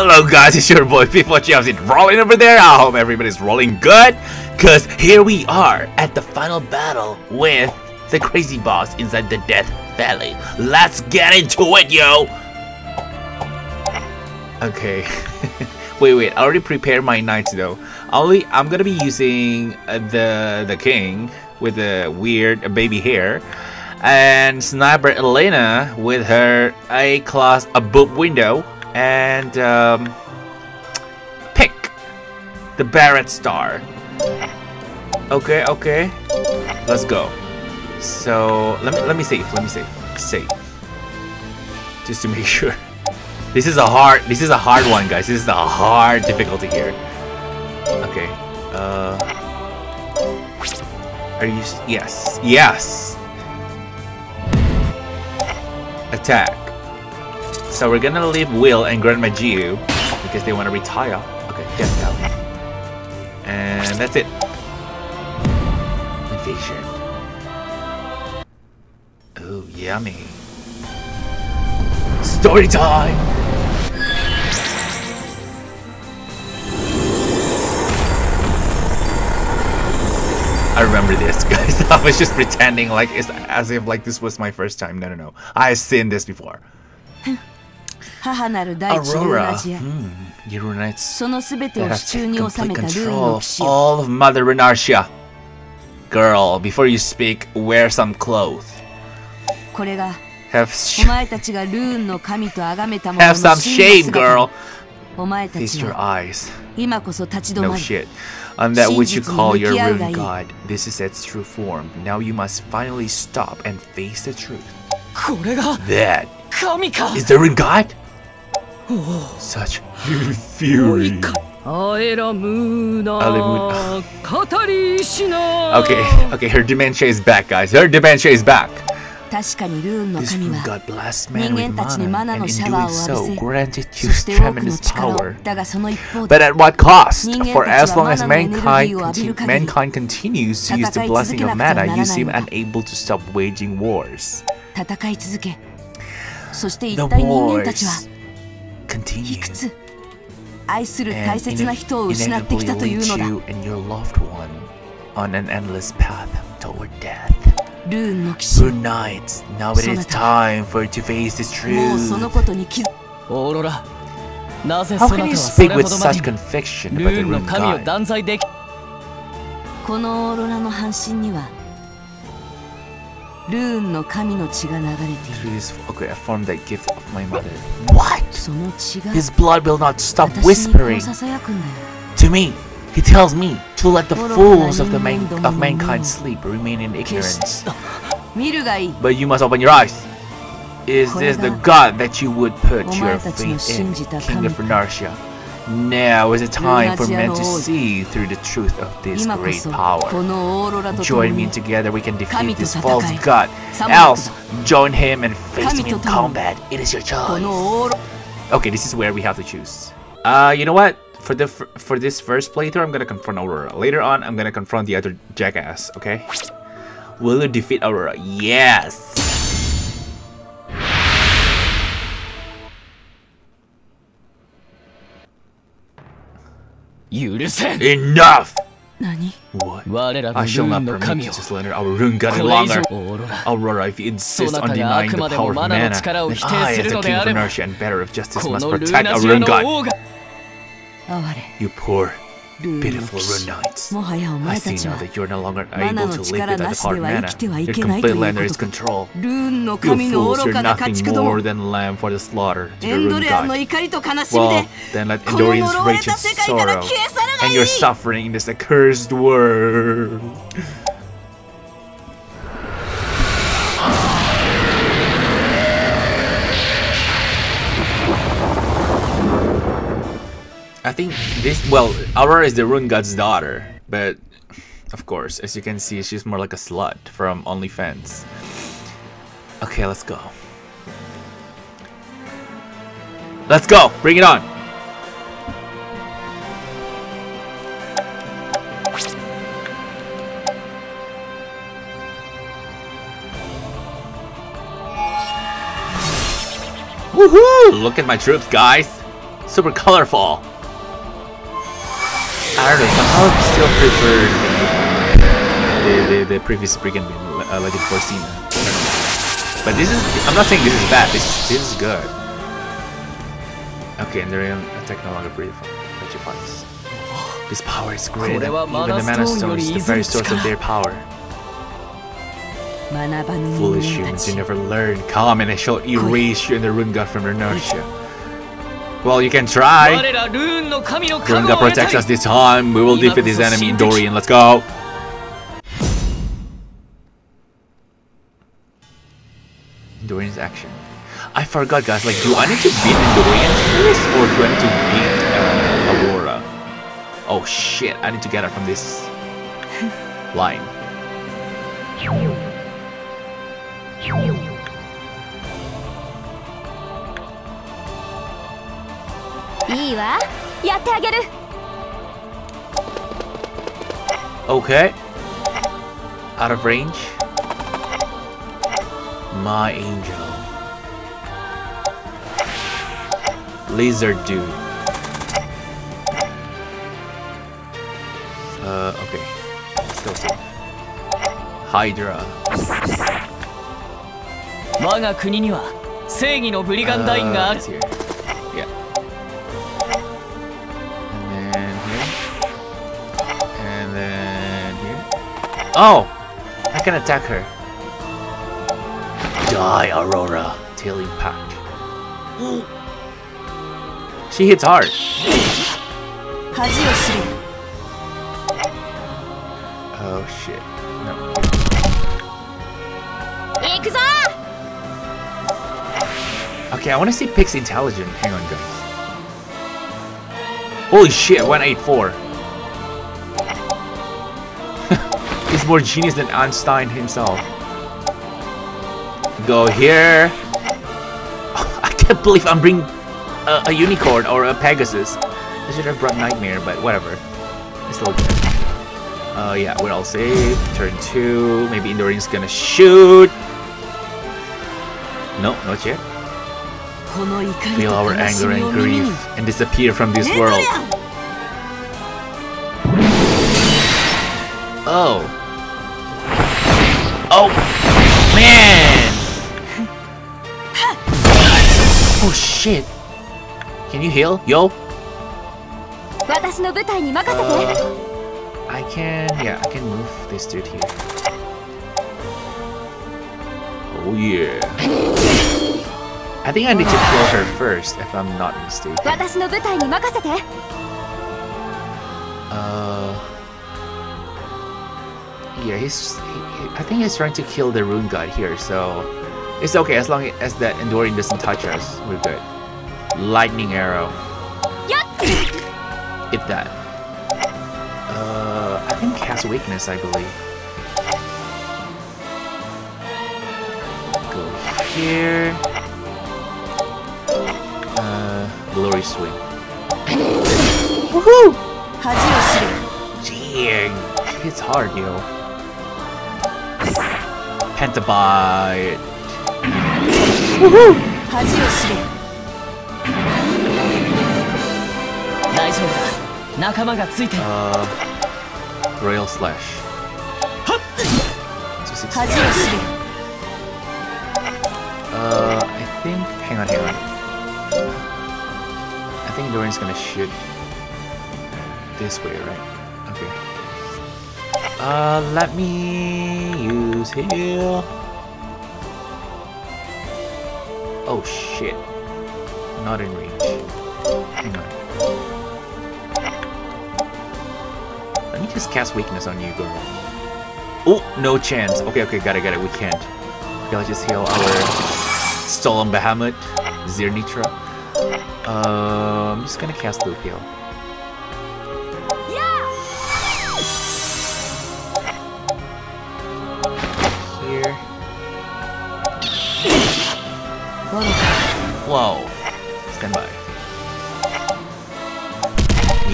Hello guys, it's your boy People Chelsea rolling over there. I hope everybody's rolling good. Cause here we are at the final battle with the crazy boss inside the Death Valley. Let's get into it, yo! Okay. wait, wait, I already prepared my knights though. Only I'm gonna be using uh, the the king with the weird baby hair and Sniper Elena with her A-class above window and um, pick the Barret Star. Okay, okay, let's go. So let me let me save. Let me save. Save. Just to make sure. This is a hard. This is a hard one, guys. This is a hard difficulty here. Okay. Uh. Are you? Yes. Yes. Attack. So we're gonna leave Will and Grandma Gio because they want to retire. Okay, get down. And that's it. Invasion. Oh, yummy. Story time! I remember this, guys. I was just pretending like it's as if like this was my first time. No, no, no. I've seen this before. 母なる大地の同じへ。そのすべてを手中に収めたルーンの騎士 hmm. All of Mother Runersia. Girl, before you speak, wear some clothes. これがお前たちがルーンの神と崇めたものの Have some shame, girl. お前たちの。今こそ立ち止まり。No I'm that which you call your rune god, this is its true form. Now you must finally stop and face the truth. これが That 神か is the ruined god? Such fury. Okay, okay, her dementia is back, guys. Her dementia is back. This room got blessed man with mana, and in doing so, granted you tremendous power. But at what cost? For as long as mankind, conti mankind continues to use the blessing of mana, you seem unable to stop waging wars. The wars. い continue くつ愛する and 大切な人を ine- 失ってき inevitably たという lead のだ you and your loved one on an endless path toward death. ルーンの騎士 Good night. Now it is time for you to face this もうその truth. ことに気づオーロラなぜ How そな can た you はそ speak れ with ほどま such で conviction ル about the ーンの ruined 神を god? 断罪できこのオーロラの半身には ルーンの神の血が流れている。Please, okay, I formed that gift of my mother. What? His blood will not stop whispering. To me, he tells me to let the fools of the man of mankind sleep remain in ignorance. But you must open your eyes. Is this the God that you would put your faith in, King of Runersia? Now is the time for men to see through the truth of this great power. Join me together we can defeat this false god. Else, join him and face him in combat. It is your choice. Okay, this is where we have to choose. Uh, you know what? For the for this first playthrough, I'm gonna confront Aurora. Later on, I'm gonna confront the other jackass, okay? Will you defeat Aurora? Yes! Enough! What? I shall not permit you to slander our Rungan any longer. Aurora, if you insist on denying the power of mana, then I, as the king of Runersia and bearer of justice, must protect our Rungan. You poor, pitiful rune. I see now that you are no longer able to live without the hard mana. Your complete under its control. You fools, you're nothing more than lamb for the slaughter to the rune god. Well, then let Endorian's rage and sorrow and your suffering in this accursed world. I think this, well, Aurora is the Rune God's daughter, but of course, as you can see, she's more like a slut from OnlyFans. Okay, let's go. Let's go! Bring it on! Woohoo! Look at my troops, guys! Super colorful. I don't know, somehow I still prefer the, the, the, the previous Brigand game, uh, like the Forsena. But this is, I'm not saying this is bad, this, is, this is good. Okay, and they're attack no longer breathe But you find. This power is great, even the Mana Stone is the very source of their power. Foolish humans, you never learn. Come and I shall erase you and the Rune God from their. Well, you can try. Gurunga protects us this time. We will defeat this enemy, Dorian. Let's go. Dorian's action. I forgot, guys. Like, do I need to beat Dorian first, or do I need to beat uh, Aurora? Oh shit! I need to get her from this line. いいわやってあげる Okay. Out of range. My angel. Lizard dude. Uh, okay. Still safe. Hydra. 我が国には正義のブリガンダインがあ Uh, る it's Oh! I can attack her. Die, Aurora. Tailing pack. She hits hard. Oh shit. No. Okay, I want to see Pix intelligent. Hang on, guys. Holy shit, 184. more genius than Einstein himself. Go here. I can't believe I'm bringing a, a, unicorn or a Pegasus. I should have brought Nightmare, but whatever. It's still good. Uh, yeah, we're all safe. Turn two. Maybe Enduring's gonna shoot. No, not yet. Feel our anger and grief and disappear from this world. Oh. shit. Can you heal? Yo? Uh, I can... Yeah, I can move this dude here. Oh yeah. I think I need to kill her first, if I'm not mistaken. Uh... Yeah, he's... He, I think he's trying to kill the rune god here, so... It's okay, as long as that Enduring doesn't touch us, we're good. Lightning arrow. Hit that. Uh, I think cast weakness, I believe. Go here. Uh, glory swing. Woohoo! Dang, it's hard, yo. Pentabite. Woohoo! 仲間がついてる Uh, Royal Slash. 260. 恥を知れ Uh, I think. Hang on, hang on. I think Dorian's gonna shoot this way, right? Okay. Uh, let me use heal. Oh shit. Not in range. Just cast weakness on you, girl. Oh, no chance. Okay, okay, got it, got it. We can't. Okay, let's just heal our stolen Bahamut, Zirnitra. Uh, I'm just gonna cast Loop Heal. Here. Whoa. Stand by.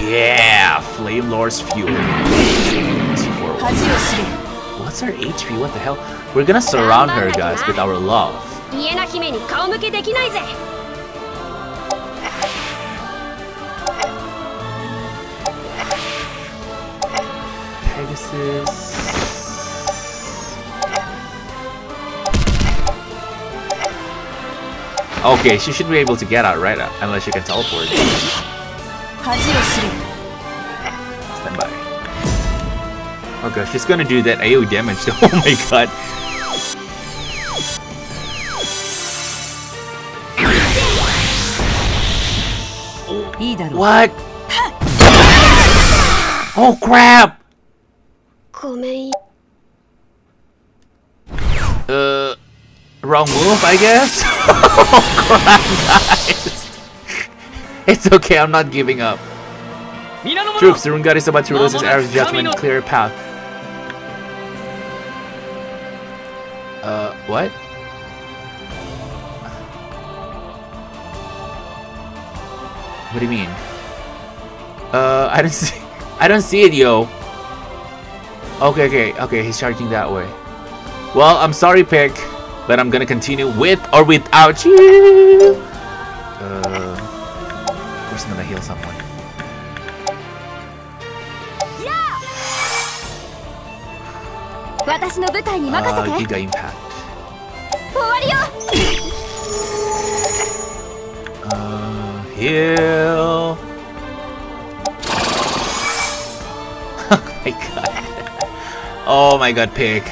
Yeah, Flame Lord's Fuel. What's her HP? What the hell? We're gonna surround her, guys, with our love. Pegasus. Okay, she should be able to get out, right? Unless she can teleport. Stand by. Oh gosh, she's gonna do that AO damage. oh my god. What? oh crap! Uh, wrong move, I guess? oh crap, guys! It's okay, I'm not giving up. Troops, the Rungari is about to release his arrows judgment and clear a path. Uh, what? What do you mean? Uh, I don't see- I don't see it, yo! Okay, okay, okay, he's charging that way. Well, I'm sorry, Pick, but I'm gonna continue with or without you! I'm gonna heal someone. Uh, Giga Impact. Uh, heal. oh my god. Oh my god, pig.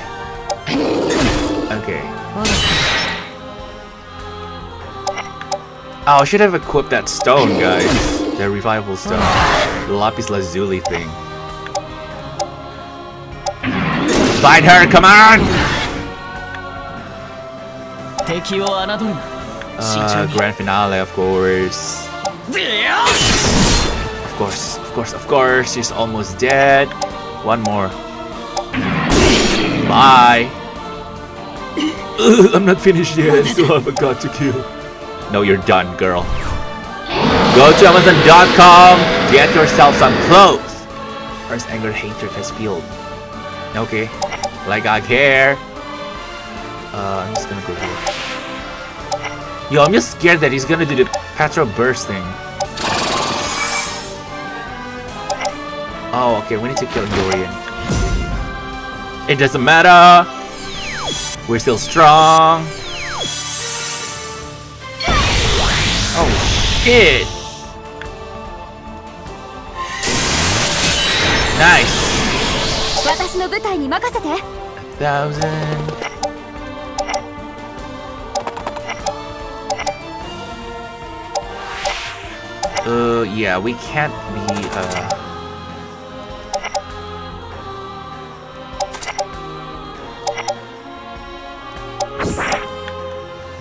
Oh, I should have equipped that stone, guys. The revival stone. The lapis lazuli thing. Find her, come on! Uh, grand finale, of course. Of course, of course, of course. She's almost dead. One more. Bye. Ugh, I'm not finished yet. I still have a god to kill. No, you're done, girl. Go to Amazon.com. Get yourself some clothes. First anger hatred has fueled. Okay. Like I care. Uh, I'm just gonna go here. Yo, I'm just scared that he's gonna do the Petro Burst thing. Oh, okay, we need to kill Dorian. It doesn't matter. We're still strong. shit. Nice. 私の舞台に任せて Thousand. Uh, yeah, we can't be, uh...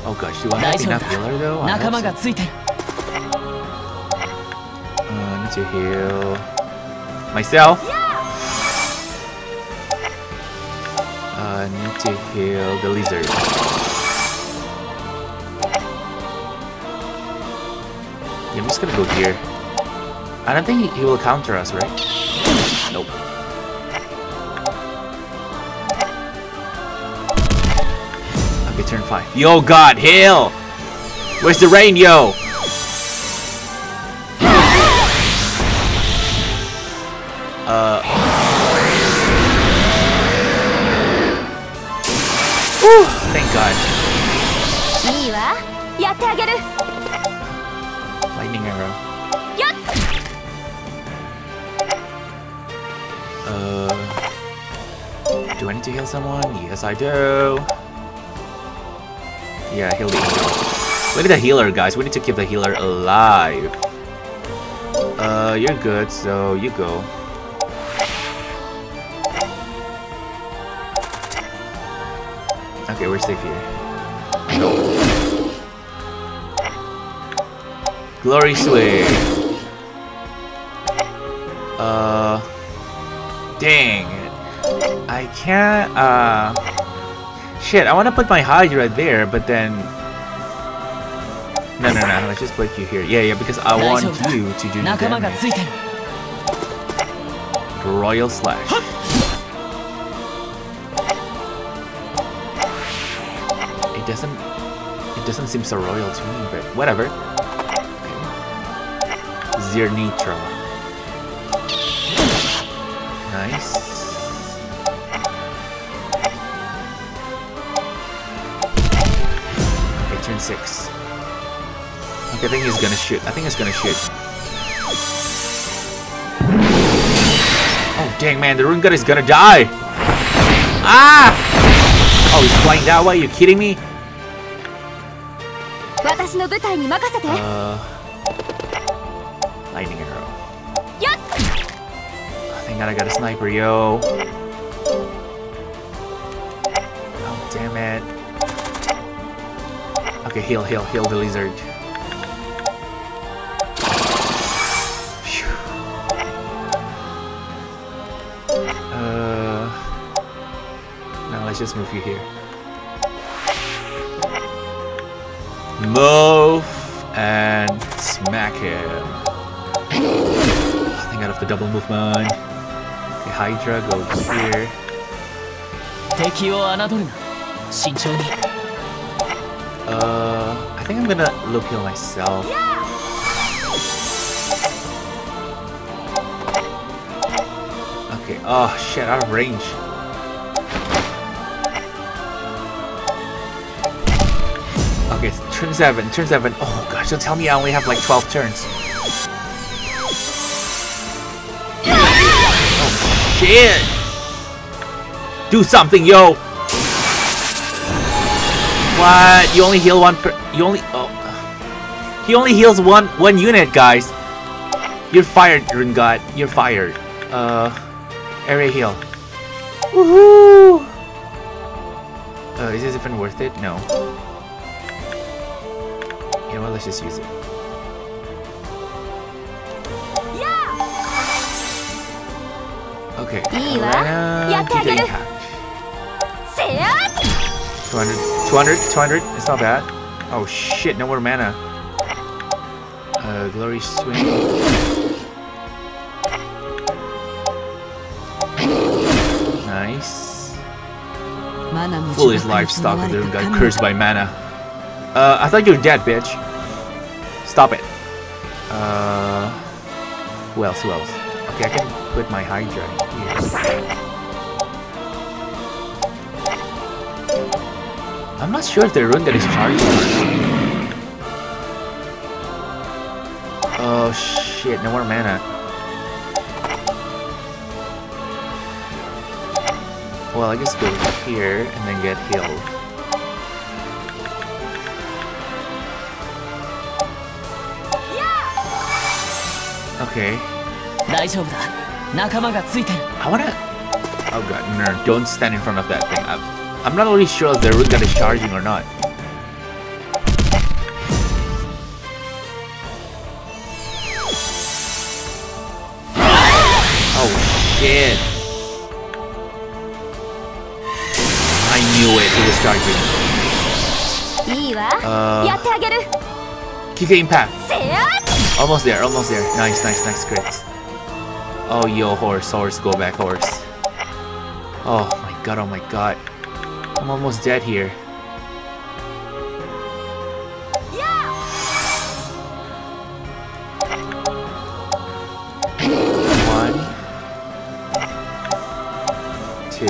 Oh gosh, do I 大 have 丈夫 enough healer though? だ I 仲 hope 間 so. To heal myself. I need to heal the lizard. Yeah, I'm just gonna go here. I don't think he, he will counter us, right? Nope. Okay, turn five. Yo, God, heal! Where's the rain, yo? Yeah, heal the angel. We need a healer, guys. We need to keep the healer alive. Uh, you're good, so you go. Okay, we're safe here. Glory swing. Uh, dang. I can't. Uh, Shit, I want to put my hide right there, but then... No, no, no, let's just put you here. Yeah, yeah, because I want you to do damage. Royal Slash. It doesn't... It doesn't seem so royal to me, but whatever. Okay. Zirnitra. Nice. Okay, I think he's gonna shoot. I think he's gonna shoot. Oh, dang, man. The rune god is gonna die. Ah! Oh, he's flying that way? Are you kidding me? Uh, lightning arrow. Thank God I got a sniper, yo. Okay, heal, heal, heal the lizard. Uh, now let's just move you here. Move and smack him. Oh, thank God of the double movement. The Hydra, goes here. Uh, I think I'm gonna loop heal myself. Okay, oh shit, out of range. Okay, turn 7, turn 7. Oh gosh, don't tell me I only have like 12 turns. Oh shit! Do something, yo! What? You only heal one per- You only- Oh. He only heals one- one unit, guys. You're fired, Rune God. You're fired. Uh... Area heal. Woohoo! Uh, is this even worth it? No. You know what? Let's just use it. Okay. Alright, keep the impact. 200, 200, 200. It's not bad. Oh shit, no more mana. Uh, glory swing. Nice. Full his livestock and then got cursed by mana. Uh, I thought you were dead, bitch. Stop it. Uh, who else, who else? Okay, I can put my Hydra here. I'm not sure if the rune that is charged. Oh shit, no more mana. Well, I guess go here and then get healed. Okay. I wanna... Oh god, no, don't stand in front of that thing. I've... I'm not really sure if the root that is charging or not. Oh shit. I knew it, it was charging. Uh, Giga Impact. Almost there, almost there. Nice, nice, nice, great. Oh, yo, horse, horse, go back, horse. Oh my god, oh my god. I'm almost dead here. One. Two.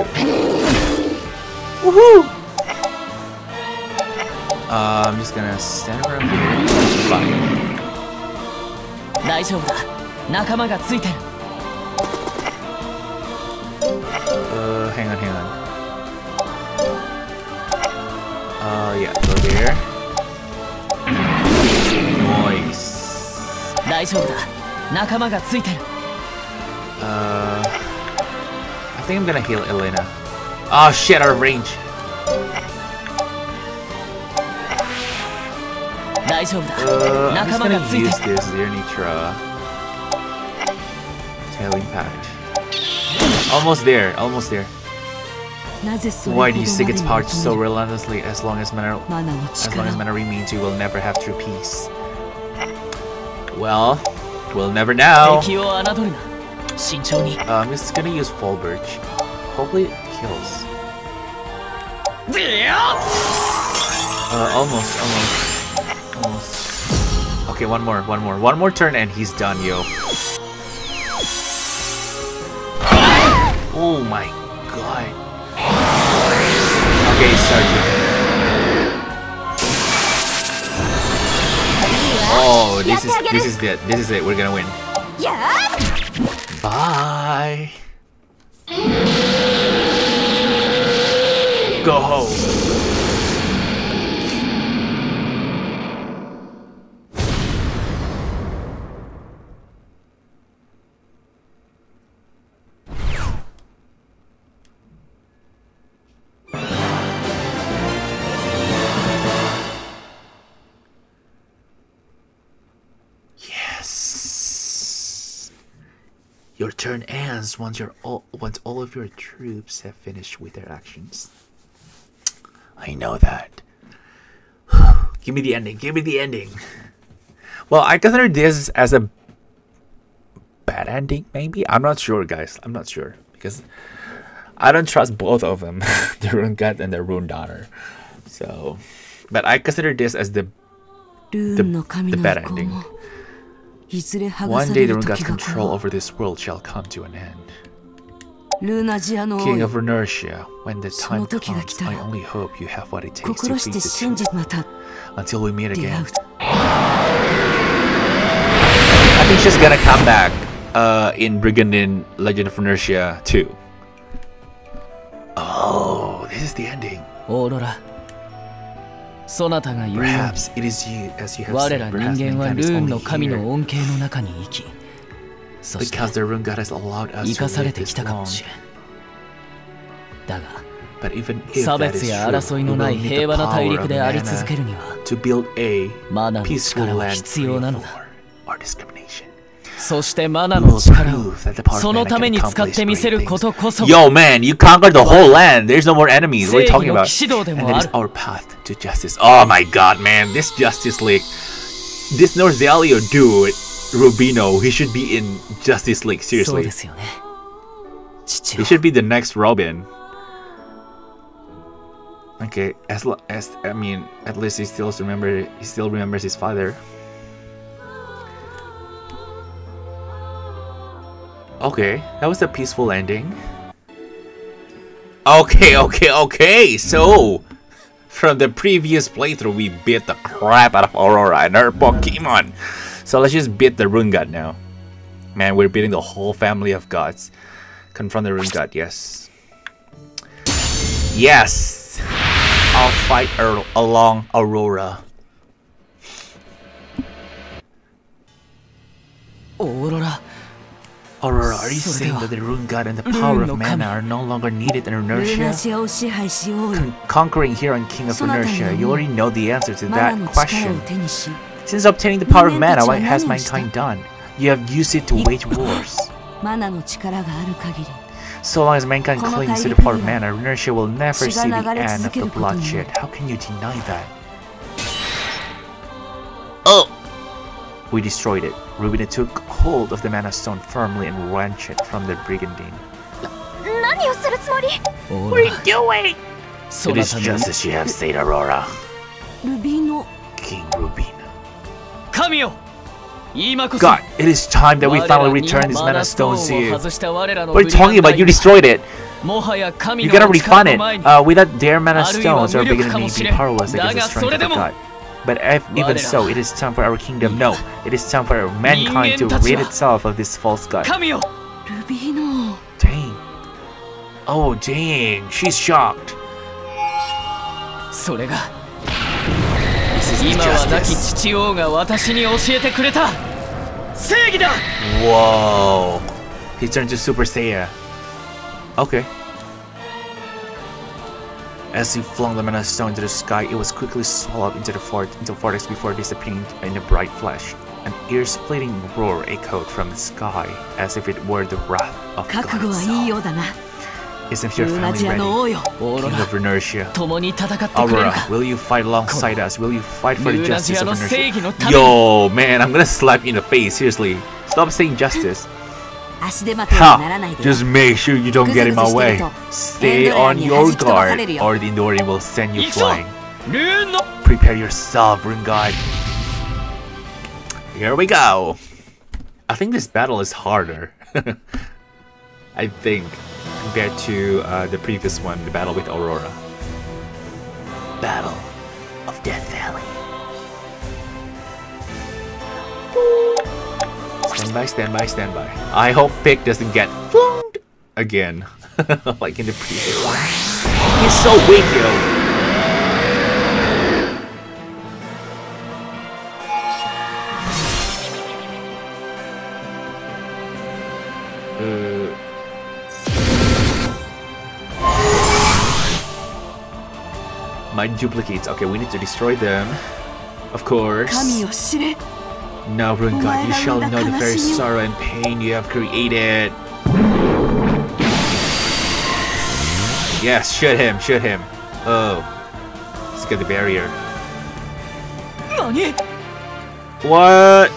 Woohoo! Uh, I'm just gonna stand around here. Fine. I think I'm gonna heal Elena. Oh shit, our range. 大丈夫だ。Uh, I'm just gonna use this Zirnitra. Tail impact. Almost there, almost there. Why do you seek its pouch so relentlessly as long as mana, as long as mana remains you will never have true peace. Well, we'll never know. Um, I'm just gonna use Fall Birch. Hopefully it kills. Uh, almost, almost, almost. Okay, one more, one more, one more turn and he's done, yo. Oh my god. Okay, Sergeant. Oh, this is this is it. This is it. We're gonna win. Yeah. Bye. Go home. Turn ends once your all once all of your troops have finished with their actions. I know that. give me the ending. Give me the ending. Well, I consider this as a bad ending, maybe? I'm not sure, guys. I'm not sure. Because I don't trust both of them the Rune God and the Rune Daughter. So, but I consider this as the, the, the bad ending. One day the one Rungat's control over this world shall come to an end. King of Runersia, when the time comes, I only hope you have what it takes to face the truth. Until we meet again. I think she's gonna come back uh, in Brigandine Legend of Runersia 2. Oh, this is the ending. Aurora, そなたが言う我ら人間はルーンの神の恩恵の中に生き、そして生かされてきたかもしれん。だが、差別や争いのない平和な大陸であり続けるには、マナの力は必要なのだ。そしてマナの力をそのために使ってみせることこそ Yo man, you conquered the whole land. There's no more enemies. What are you talking about? And that is our path to justice. Oh my god, man. This Justice League. This Norzaleo dude, Rubino, he should be in Justice League, seriously. He should be the next Robin. Okay, as as I mean, at least he still remember he still remembers his father. Okay, that was a peaceful ending. Okay, okay, okay, so... From the previous playthrough, we beat the crap out of Aurora and her Pokemon. So let's just beat the Rune God now. Man, we're beating the whole family of gods. Confront the Rune God, yes. Yes! I'll fight along Aurora. Aurora... Aurora, are you saying that the rune god and the power of mana are no longer needed in Runersia? Con conquering here on King of Runersia, you already know the answer to that question. Since obtaining the power of mana, what has mankind done? You have used it to wage wars. So long as mankind clings to the power of mana, Runersia will never see the end of the bloodshed. How can you deny that? We destroyed it. Rubino took hold of the mana stone firmly and wrenched it from the brigandine. What are you doing? It is just as you have said, Aurora. Rubino. King Rubino. God, it is time that we finally return these mana stones to you. What are you talking about? You destroyed it. You gotta refund it. Uh, without their mana stones, our beginning may be powerless against the strength of the god. But even so, it is time for our kingdom. No, it is time for mankind to rid itself of this false god. Dang. Oh, dang. She's shocked. This is the justice. Whoa. He turned to Super Saiyan. Okay. As he flung the mana stone into the sky, it was quickly swallowed into the, into vortex before disappearing in a bright flash. An ear-splitting roar echoed from the sky, as if it were the wrath of God itself. Isn't your family ready? King of Runersia. Aurora, will you fight alongside us? Will you fight for the justice of Runersia? Yo, man, I'm gonna slap you in the face, seriously. Stop saying justice. Ha! Just make sure you don't get in my way. Stay on your guard, or the Indori will send you flying. Prepare yourself, Ring Guard. Here we go. I think this battle is harder. I think, compared to uh, the previous one, the battle with Aurora. Battle of Death Valley. Stand by, stand by, stand by. I hope Pick doesn't get floomed again. like in the previous one. He's so weak, yo. Uh, My duplicates. Okay, we need to destroy them. Of course. Now, Rune God, you shall know the very sorrow and pain you have created. Yes, shoot him, shoot him. Oh. Let's get the barrier. What?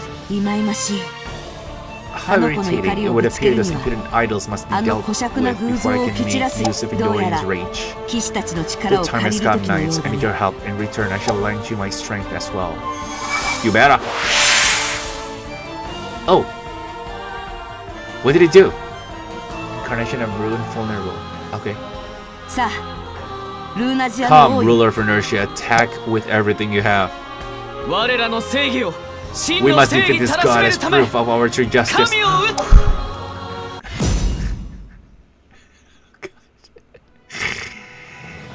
How irritating. It would appear those computer idols must be dealt with before I can make use of Endorian's rage. The time has come, knights. I need your help. In return, I shall lend you my strength as well. You better! Oh! What did it do? Incarnation of Ruin Vulnerable. Okay. Come, ruler of Runersia, attack with everything you have. We must defeat this god as proof of our true justice.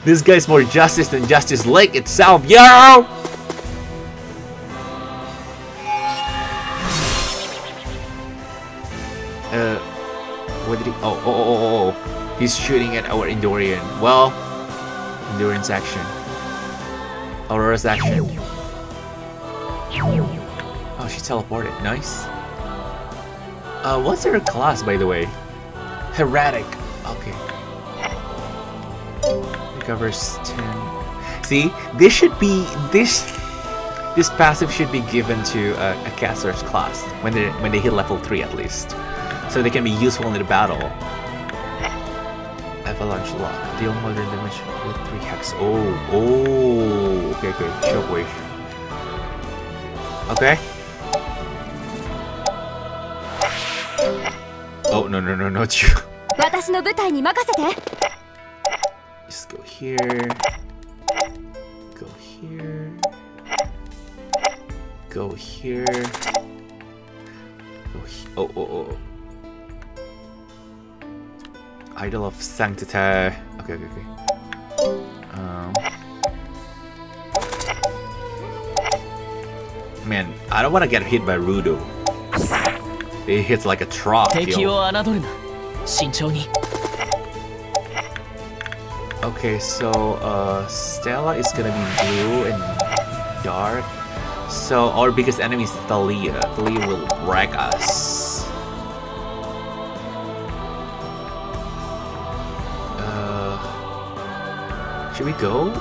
this guy's more justice than Justice League itself, yo! He's shooting at our Endorian. Well, Endurance action. Aurora's action. Oh, she teleported. Nice. Uh, what's her class, by the way? Heretic. Okay. Recovers 10. See, this should be this this passive should be given to a, a caster's class when they when they hit level 3 at least. So they can be useful in the battle. Valangela, lock. Deal moderate damage with three hex. Oh, oh, okay, okay, shockwave. Okay. Oh, no, no, no, not you. Just go here. Go here. Go here. Go here. Oh, oh, oh. oh. Idol of Sanctity. Okay, okay, okay. Um, man, I don't want to get hit by Rudo. It hits like a truck. Okay, so uh, Stella is gonna be blue and dark. So our biggest enemy is Thalia. Thalia will wreck us. Here we go?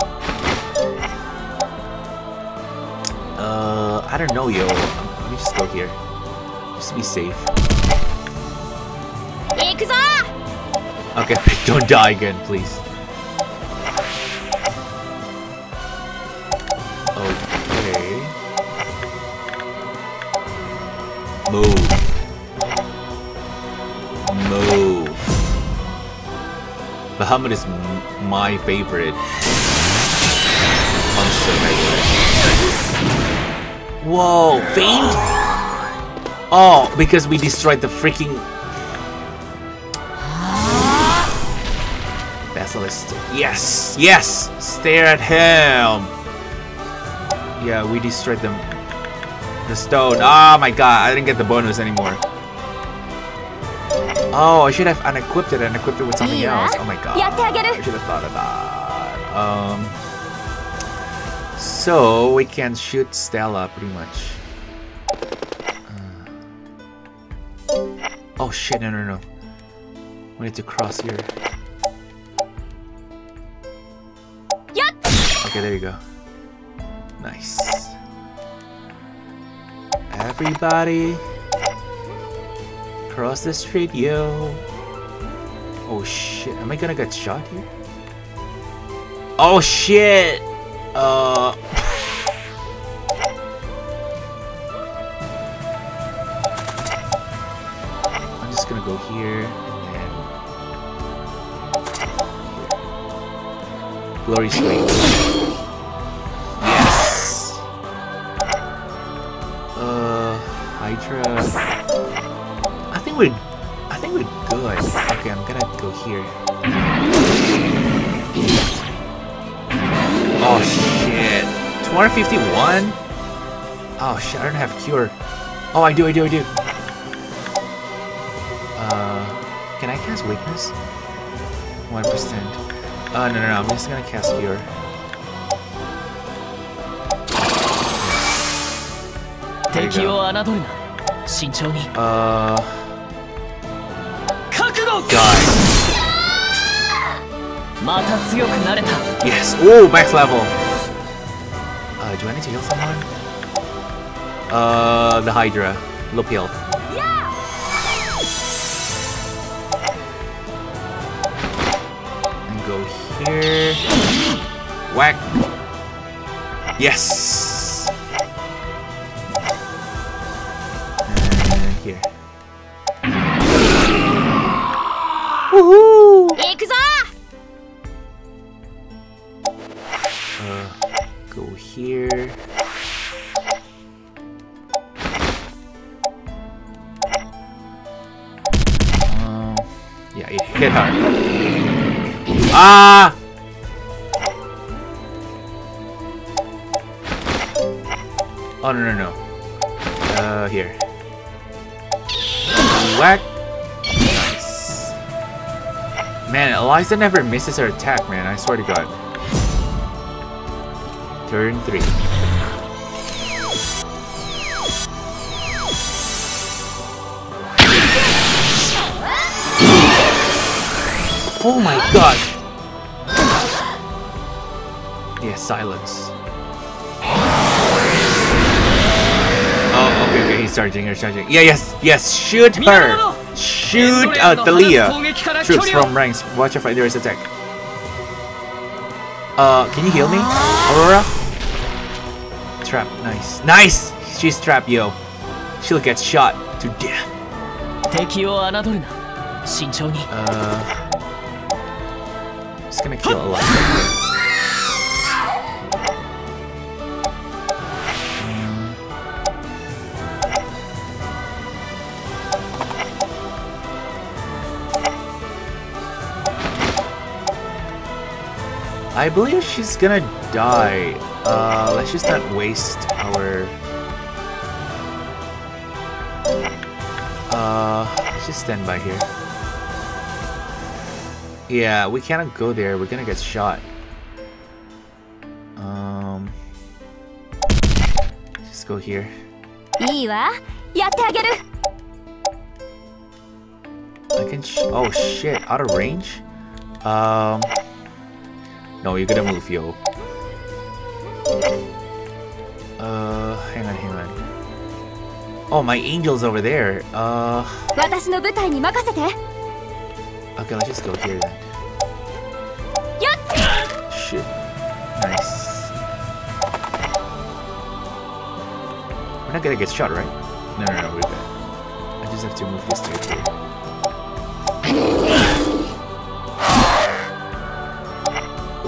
Uh, I don't know, yo. Let me just go here. Just to be safe. Okay, don't die again, please. Bahamut is my favorite monster. Whoa, faint? Oh, because we destroyed the freaking Basilisk. Yes! Yes! Stare at him! Yeah, we destroyed them. The stone. Oh my god, I didn't get the bonus anymore. Oh, I should have unequipped it and equipped it with something else. Oh my god. I should have thought of that. Um, so, we can shoot Stella pretty much. Uh, oh shit, no, no, no. We need to cross here. Okay, there you go. Nice. Everybody cross the street, yo. Oh shit, am I gonna get shot here? Oh shit! Uh. I'm just gonna go here and then. Glory. Yes. Uh, Hydra we're... I think we're good. Okay, I'm gonna go here. Oh, shit. 251? Oh, shit, I don't have cure. Oh, I do, I do, I do. Uh, can I cast weakness? 1%. Uh, no, no, no, I'm just gonna cast cure. There you go. Uh... Yes. Oh, max level. Uh, do I need to heal someone? Uh, the Hydra. Loop heal. And go here. Whack. Yes. Eliza never misses her attack, man. I swear to God. Turn three. Oh my god! Yeah, silence. Oh, okay, okay, he's charging, he's charging. Yeah, yes, yes, shoot her! Shoot at the Leah! Troops from ranks, watch out for the attack. Uh, can you heal me? Aurora? Trap, nice. Nice! She's trapped, yo. She'll get shot to death. Uh, just gonna kill a lot. I believe she's gonna die. Uh, let's just not waste our... Uh, just stand by here. Yeah, we cannot go there. We're gonna get shot. Um... Just go here. I can sh oh shit, out of range? Um... No, you're gonna move, yo. Uh, hang on, hang on. Oh, my angel's over there. Uh. Okay, let's just go here then. Shit. Nice. We're not gonna get shot, right? No, no, no, we're good. I just have to move this to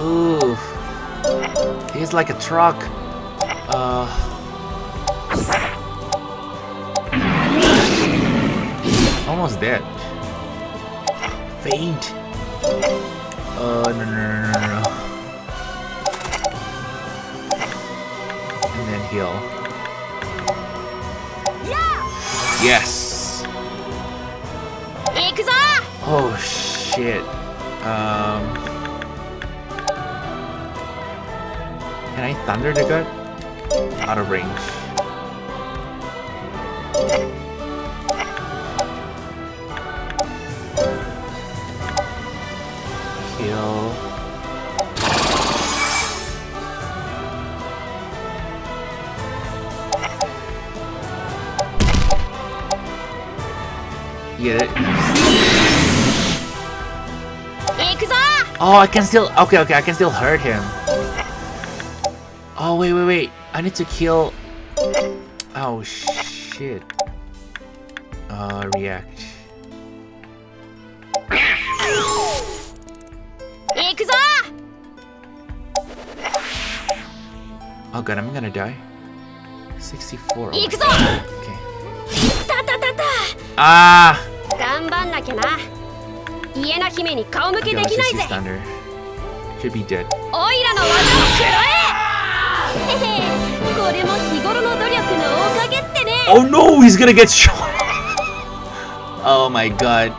Ooh. He's like a truck. Uh. Almost dead. Faint. Uh, no, no, no, no, no. And then heal. Yeah. Yes. Oh shit. Um. Can I thunder the gut? Out of range. Heal. Get it. Ah! Oh, I can still- okay, okay, I can still hurt him wait. I need to kill... Oh, shit. Uh, react. Oh god, I'm gonna die. 64. Oh okay. Ah! Okay, ah! thunder. Should be dead. Oh no, he's gonna get shot. oh my god.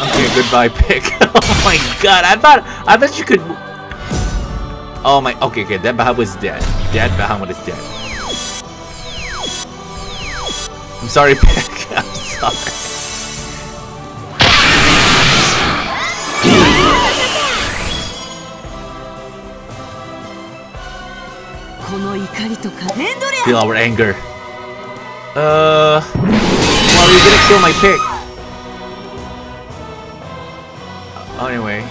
Okay, goodbye, pick. oh my god, I thought I thought you could. Oh my. Okay, okay, that Bahamut is dead. That Bahamut is dead. I'm sorry, pick. I'm sorry. Feel our anger. Uh. Well, you're gonna kill my pick. Uh, Anyway.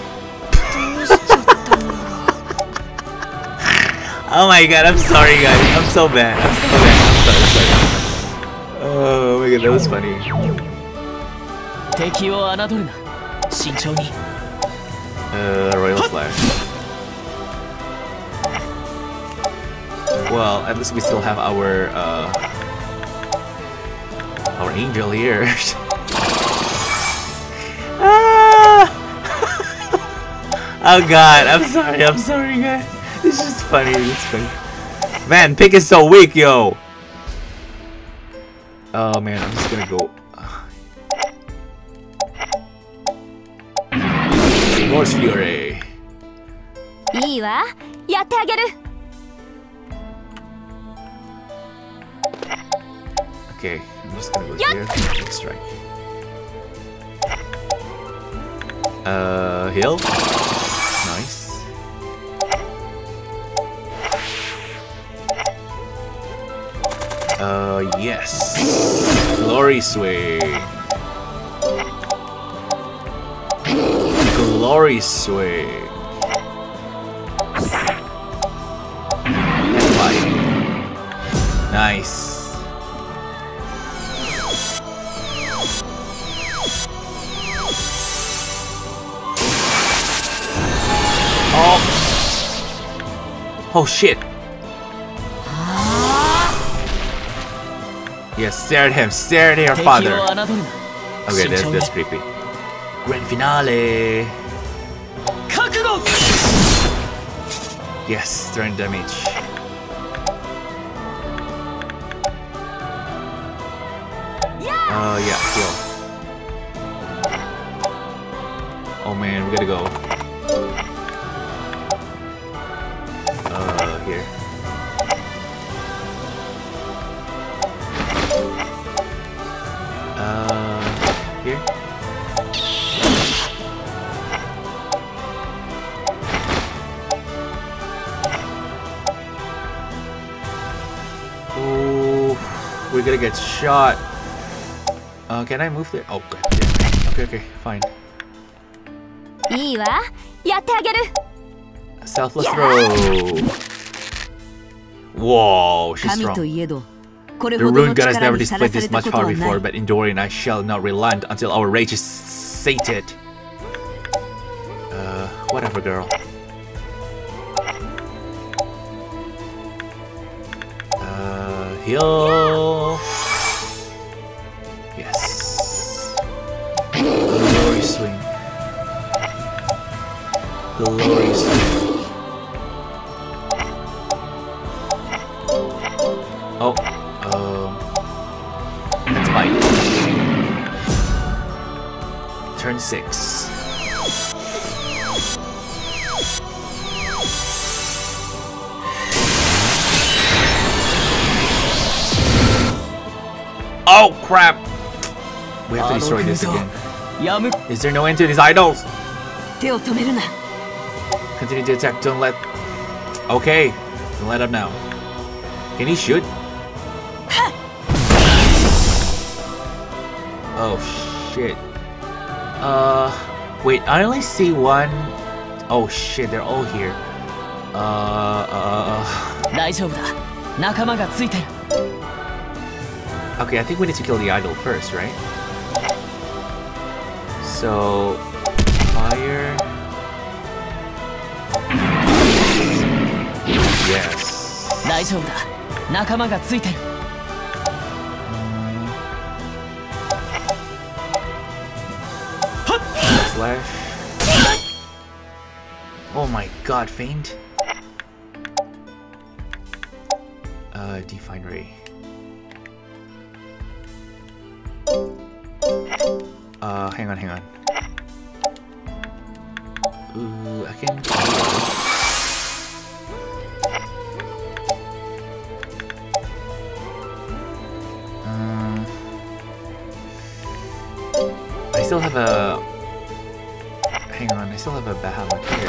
oh my god, I'm sorry, guys. I'm so bad. I'm so bad. I'm sorry, sorry. Oh my god, that was funny. 敵を侮るな慎重に Uh, Royal Flash. Well, at least we still have our, uh, our angel here. ah! oh god, I'm sorry, I'm sorry guys. It's just funny, it's funny. Man, Pick is so weak, yo! Oh man, I'm just gonna go. Force Fury. いいわやってあげる Okay, I'm just gonna go here. Big strike. Uh, heal. Nice. Uh, yes. Glory swing. Glory. And fight. Nice. Oh shit! Yeah, stare at him, stare at your father. Okay, that's, that's creepy. Grand finale! Yes, 30 damage. Oh, uh, yeah, heal. Oh man, we gotta go. gets shot. Uh, can I move there? Oh, good. Yeah. Okay, okay, fine. Selfless throw. Whoa, she's strong. The ruined god has never displayed this much power before, but enduring I shall not relent until our rage is sated. Uh, whatever, girl. Uh, heal. Glory swing. Oh, um, that's bite. Turn six. Oh crap! We have to あの destroy 空 this 想 again. やむ Is there no end to these idols? 手を止めるな Continue to attack. Don't let... Okay. Don't let up now. Can he shoot? oh, shit. Uh... Wait, I only see one... Oh, shit. They're all here. Uh... uh... uh. Okay, I think we need to kill the idol first, right? So... 大丈夫だ仲間がついてるはっ Oh my god, faint. Uh, define ray. Uh, hang on, hang on. Ooh, I can... still have a. Hang on, I still have a Bahamut here.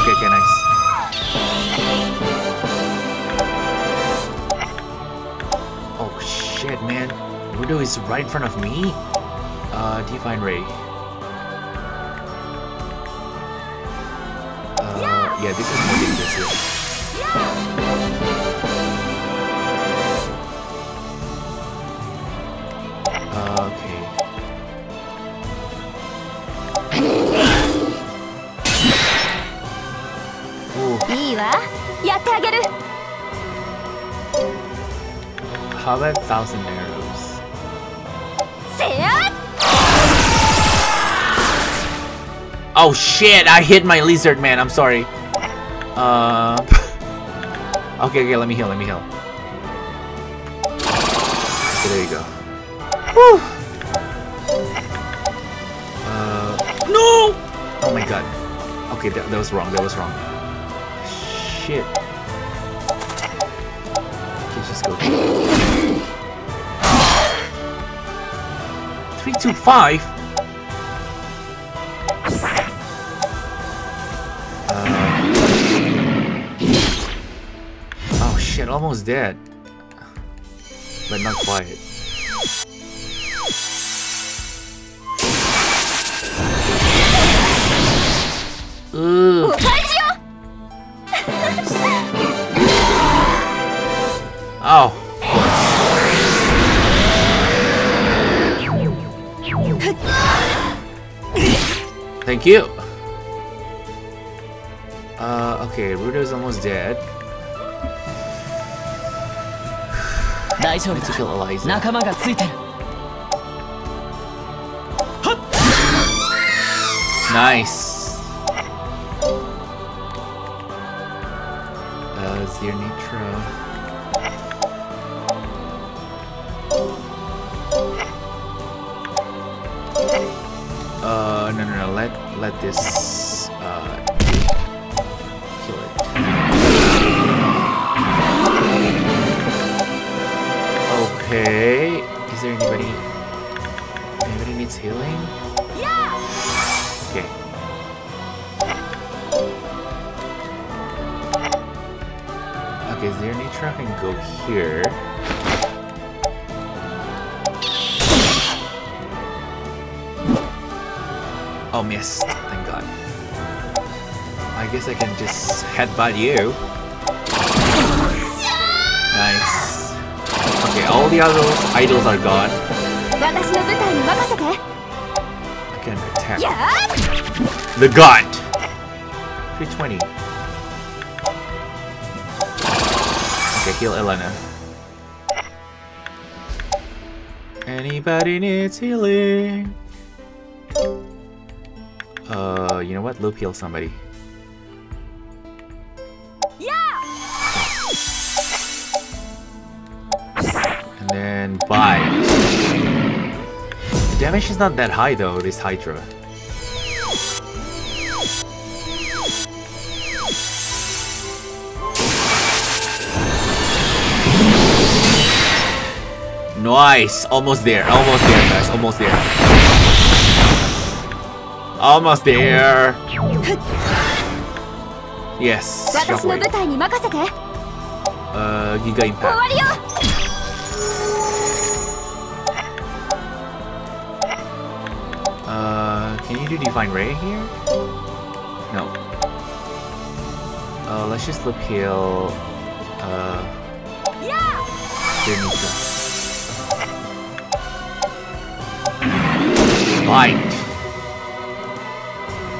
Okay, okay, nice. Oh shit, man. Rudo is right in front of me? Uh, Divine Ray. Uh, yeah, this is more dangerous. How about thousand arrows? Oh shit! I hit my lizard man. I'm sorry. Uh. okay, okay. Let me heal. Let me heal. Okay, there you go. Whew. Uh. No! Oh my god. Okay, that, that was wrong. That was wrong. Shit. Okay, just go. Three, two, five. Uh, oh shit, almost dead. But not quite. Thank you! Uh, okay, Rudo's almost dead. Need to kill Eliza. Nice! Uh, Let this uh kill it. Okay. Is there anybody? Anybody needs healing? Yeah. Okay. Okay, is there any truck I can go here? Oh, missed. Thank God. I guess I can just headbutt you. Nice. Okay, all the other idols are gone. I can attack. The God! 320. Okay, heal Elena. Anybody needs healing? You know what? Loop heal somebody. And then bite. The damage is not that high though, this Hydra. Nice! Almost there, almost there, guys, almost there. Almost there. Yes. Uh, Giga Impact. Uh, can you do Divine Ray here? No. Uh, let's just Loop heal. Uh,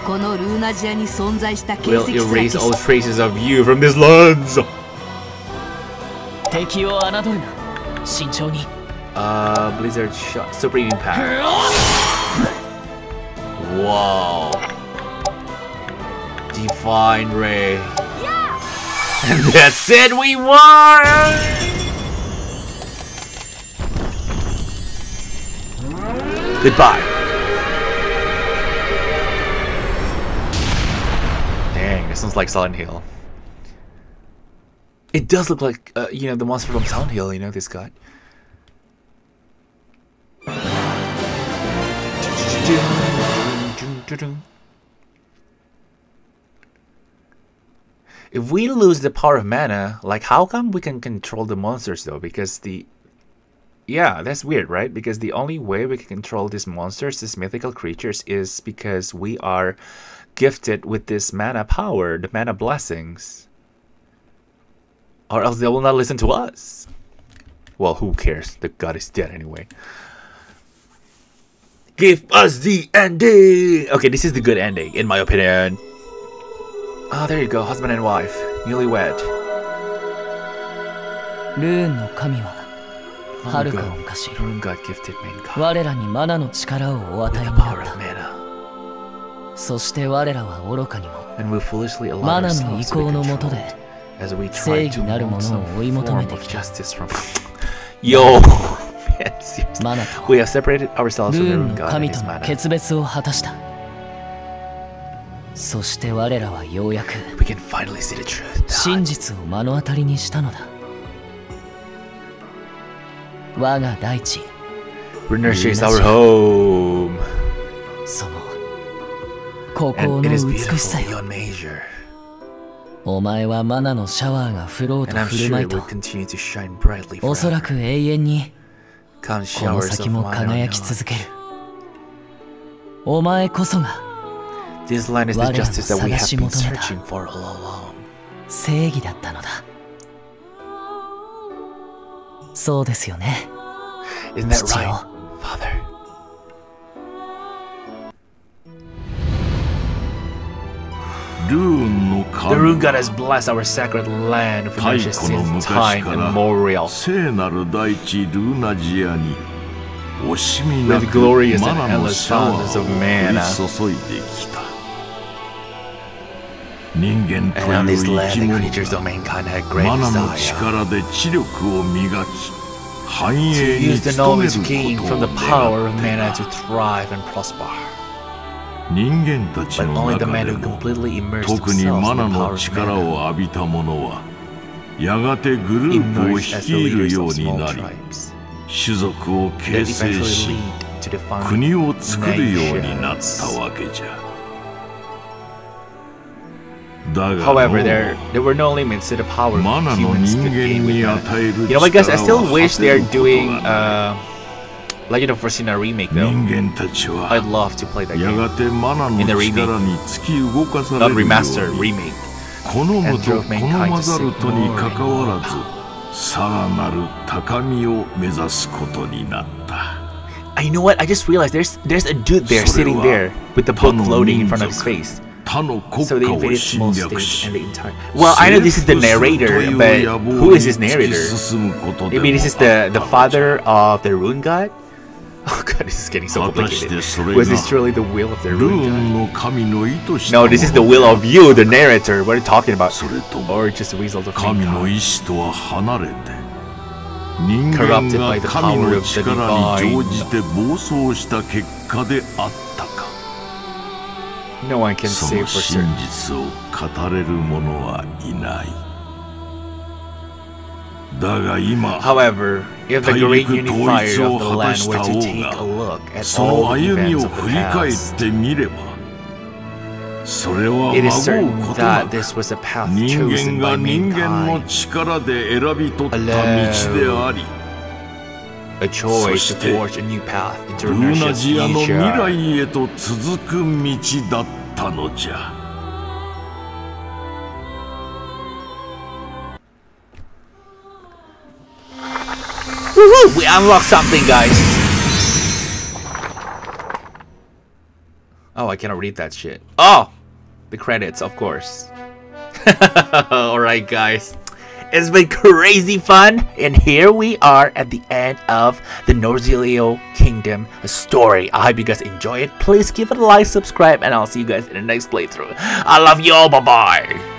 このルーナジアに存在した形 will 跡すら erase 消 all し traces of you from this lands. 敵を侮るな慎重に Uh, Blizzard shot, Super Impact. Whoa. Divine Ray. And that's it, we won! Goodbye. Sounds like Silent Hill. It does look like, uh, you know, the monster from Silent Hill, you know, this guy. If we lose the power of mana, like how come we can control the monsters though? Because the yeah, that's weird, right? Because the only way we can control these monsters, these mythical creatures, is because we are gifted with this mana power, the mana blessings. Or else they will not listen to us. Well, who cares? The god is dead anyway. Give us the ending! Okay, this is the good ending, in my opinion. Ah, there you go, husband and wife, newlywed. ルーンの神は Long はるか ago, 昔 Rune God gifted mankind 我らにマナの力をお with 与え the にな power っ of た mana. そして我らは愚かにも。マナの意向のもとで、正義なるものを追い求めてきた。ルーンの神との決別を果たした。そして我らはようやく、真実を目の当たりにしたのだ。我が大地、ここの美しさよ。お前はマナのシャワーがフローと振る舞いと、おそらく永遠に、この先も輝き続ける。お前こそが、我らの探し求めた正義だったのだ。そうですよね。父よ。Father? S The rune god has blessed our sacred land for ages since time immemorial. With glorious and endless fountains of mana. And on this land, the creatures of mankind had great desire. To use the knowledge gained from the power of mana to thrive and prosper. 人間たちの中でも特にマナの力を浴びた者はやがてグループを率いるようになり種族を形成し国を作るようになったわけじゃだが However, の there there were no limits to the power humans 人 could 間 gain with に mana. You know what, guys? I 力 still は wish 果 they て are doing が uh, Legend of Forsena remake though. I'd love to play that game. In the remake. Not remaster, remake. And drove mankind to seek know what I just realized there's there's a dude there sitting there with the book floating in front of his face. So they invaded small states and the entire. Well, I know this is the narrator, but who is this narrator? I mean, this is the the father of the rune god. Oh god, this is getting so complicated. Was this truly the will of the ruined god? No, this is the will of you, the narrator. What are you talking about? Or just the result of mankind? corrupted by the power of the divine. No one can say for certain. だが今、However, 大陸統一を果たした王がその歩みを振り返ってみればそれは孫うことな人間が人間の力で選び取った道でありそしてルナジアの未来へと続く道だったのじゃ。Woohoo! We unlocked something, guys. Oh, I cannot read that shit. Oh, the credits, of course. All right, guys. It's been crazy fun, and here we are at the end of the Norzaleo Kingdom story. I hope you guys enjoy it. Please give it a like, subscribe, and I'll see you guys in the next playthrough. I love you all. Bye bye.